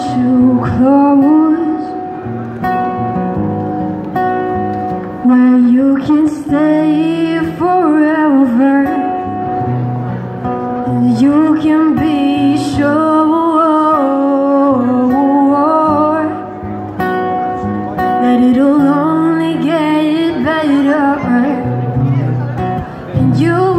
Too close. Where you can stay forever? And you can be sure That it'll only get better. And you